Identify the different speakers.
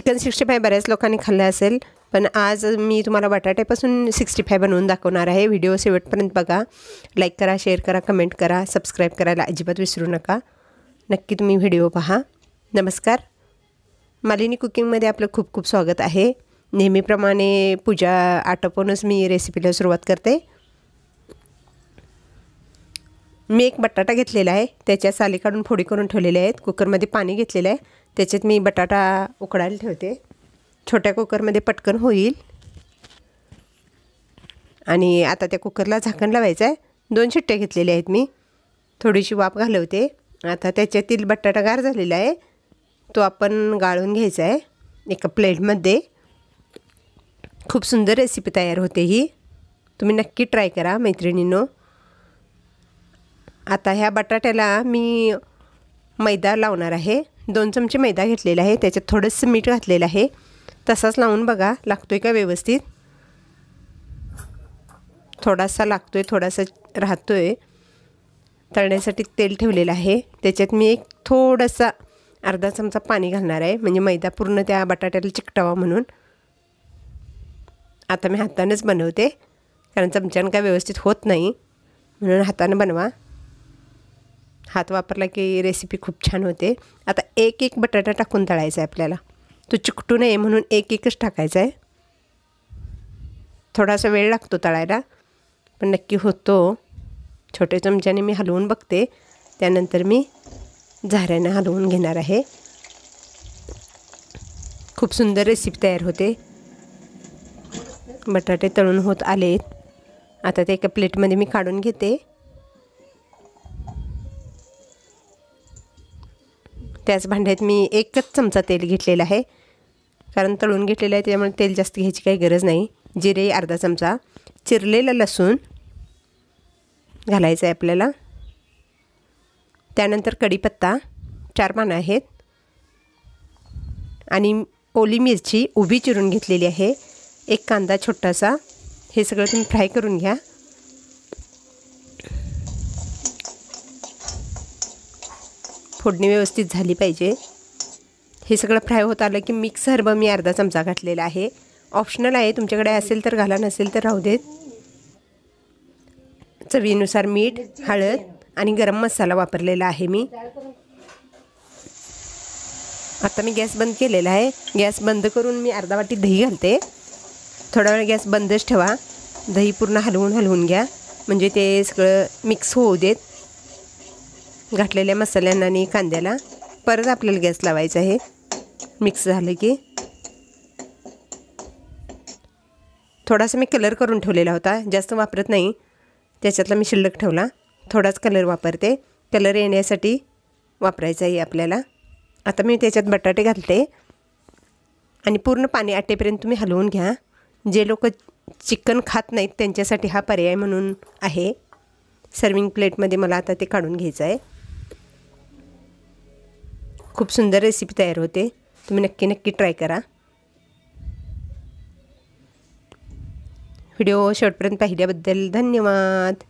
Speaker 1: Chicken sixty five बऱ्याच लोकांनी खाल्लं असेल पण आज मी तुम्हाला बटाट्यापासून सिक्स्टी फाय बनवून दाखवणार आहे. व्हिडिओ शेवटपर्यंत बघा. लाईक करा शेअर करा कमेंट करा सबस्क्राईब करायला अजिबात विसरू नका. नक्की तुम्ही व्हिडिओ पहा. नमस्कार. मालिनी कुकिंगमध्ये आपलं खूप खूप स्वागत आहे. नेहमीप्रमाणे पूजा आटोपूनच मी रेसिपीला सुरुवात करते. मी एक बटाटा घेतलेला आहे. त्याच्या साली काढून फोडी करून ठेवलेले आहेत. कुकरमध्ये पाणी घेतलेलं आहे. त्याच्यात मी बटाटा उकडायला ठेवते. छोट्या कुकरमध्ये पटकन होईल. आणि आता त्या कुकरला झाकण लावायचं आहे. दोन शिट्ट्या घेतलेल्या आहेत मी. थोडीशी वाफ घालवते. आता त्याच्यातील बटाटा गार झालेला आहे. तो आपण गाळून घ्यायचा आहे. एका प्लेटमध्ये. खूप सुंदर रेसिपी तयार होते ही. तुम्ही नक्की ट्राय करा मैत्रिणींनो. आता ह्या बटाट्याला मी मैदा लावणार आहे. दोन चमचे मैदा घेतलेला आहे त्याच्यात थोडंसं मीठ घातलेलं आहे. तसाच लावून बघा लागतो आहे का व्यवस्थित? थोडासा लागतो आहे थोडासा राहतो आहे तळण्यासाठी तेल ठेवलेलं आहे. त्याच्यात मी एक थोडासा अर्धा चमचा पाणी घालणार आहे. म्हणजे मैदा पूर्ण त्या बटाट्याला चिकटावा म्हणून. आता मी हातानेच बनवते. कारण चमच्यानं काय व्यवस्थित होत नाही. म्हणून हातानं बनवा. हात वापरला की रेसिपी खूप छान होते. आता एक एक बटाटा टाकून तळायचा आहे आपल्याला. तो चिकटू नये म्हणून एक एकच टाकायचा आहे थोडासा वेळ लागतो तळायला पण नक्की होतो. छोट्या चमच्याने मी हलवून बघते. त्यानंतर मी झाऱ्याने हलवून घेणार आहे. खूप सुंदर रेसिपी तयार होते. बटाटे तळून होत आलेत. आता ते एका प्लेटमध्ये मी काढून घेते. त्याच भांड्यात मी एकच चमचा तेल घेतलेलं आहे. कारण तळून घेतलेलं आहे त्यामुळे तेल जास्त घ्यायची काही गरज नाही. जिरे अर्धा चमचा. चिरलेलं लसूण घालायचं आहे आपल्याला. त्यानंतर कढीपत्ता. चार पानं आहेत. आणि ओली मिरची उभी चिरून घेतलेली आहे. एक कांदा छोटासा. हे सगळं तुम्ही फ्राय करून घ्या. फोडणी व्यवस्थित झाली पाहिजे. हे सगळं फ्राय होत आलं की मिक्स हर्ब मी अर्धा चमचा घातलेला आहे. ऑप्शनल आहे तुमच्याकडे असेल तर घाला नसेल तर राहू देत. चवीनुसार मीठ हळद आणि गरम मसाला वापरलेला आहे मी. आता मी गॅस बंद केलेला आहे. गॅस बंद करून मी अर्धा वाटी दही घालते. थोडा वेळ गॅस बंदच ठेवा. दही पूर्ण हलवून हलवून घ्या. म्हणजे ते सगळं मिक्स होऊ देत. घातलेल्या मसाल्यांना आणि कांद्याला परत आपल्याला गॅस लावायचा आहे. मिक्स झालं की. थोडासा मी कलर करून ठेवलेला होता. जास्त वापरत नाही. त्याच्यातला मी शिल्लक ठेवला. थोडाच कलर वापरते. कलर येण्यासाठी वापरायचा आहे आपल्याला. आता मी त्याच्यात बटाटे घालते. आणि पूर्ण पाणी आटेपर्यंत तुम्ही हलवून घ्या. जे लोक चिकन खात नाहीत त्यांच्यासाठी हा पर्याय म्हणून आहे. सर्विंग प्लेटमध्ये मला आता ते काढून घ्यायचं आहे. खूप सुंदर रेसिपी तयार होते. तुम्ही नक्की नक्की ट्राय करा. व्हिडिओ शेवटपर्यंत पाहिल्याबद्दल धन्यवाद.